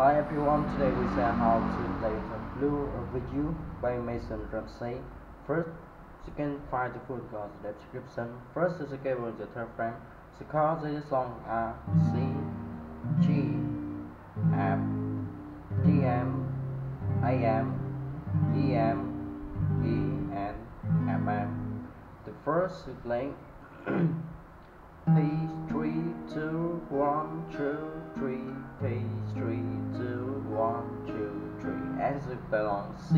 Hi everyone, today we say how to play the Blue you by Mason Ramsey. First, you can find the full the description. First is the capo the third frame. The chords is long A, C, G, F, D, M, A, M, E, M, E, and M, M. The first is playing P three two one two three P three two one two as it belongs C.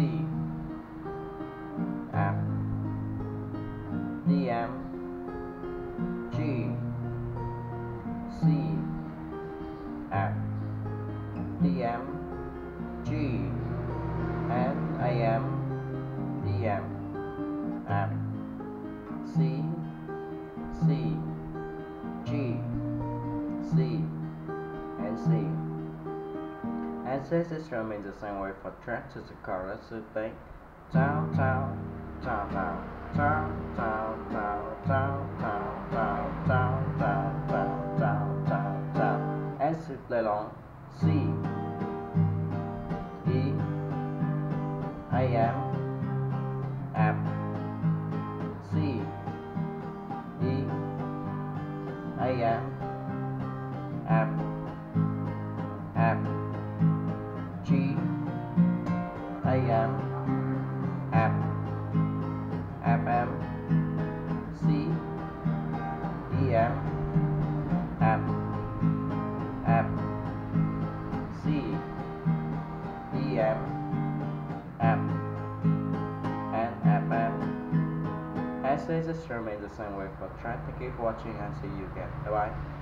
F D. M. G. C. F D. M. G. And A M D M F C And this is remain the same way for track to the chorus to be down, down, down, down, down, down, down, down, down, down, down, down, down, down, down, down. As we play along, C, E, E, F messages remain the same way, but try to keep watching and see you again. Bye.